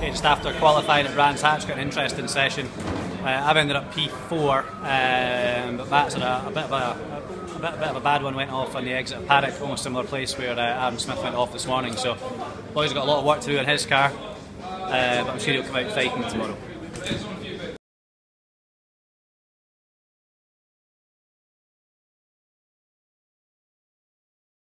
just after qualifying at Brands Hatch. Got an interesting session. Uh, I've ended up P4, um, but that's a, a bit of a, a, bit, a bit of a bad one. Went off on the exit of Paddock, almost similar place where uh, Adam Smith went off this morning. So, boys got a lot of work to do in his car, uh, but I'm sure he'll come out fighting tomorrow.